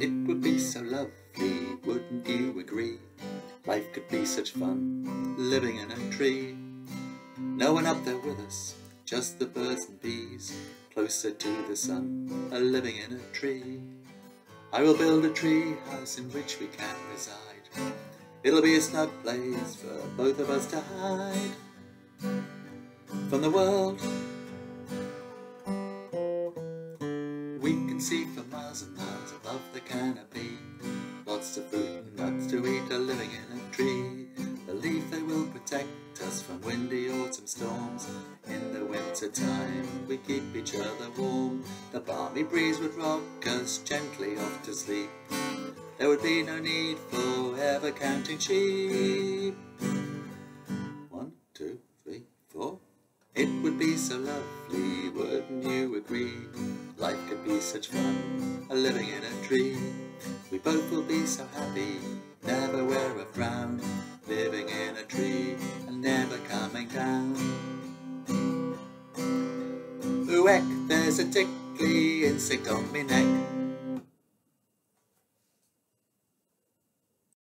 It would be so lovely, wouldn't you agree? Life could be such fun, living in a tree. No one up there with us, just the birds and bees, closer to the sun, a living in a tree. I will build a tree house in which we can reside. It'll be a snug place for both of us to hide from the world. We can see for miles and miles above the canopy. Lots of fruit and nuts to eat are living in a tree. Believe they will protect us from windy autumn storms. In the winter time, we keep each other warm. The balmy breeze would rock us gently off to sleep. There would be no need for ever counting sheep. One, two, three, four. It would be so lovely, such fun, a living in a tree. We both will be so happy, never wear a frown. Living in a tree and never coming down. Ooh, there's a tickly insect on me neck.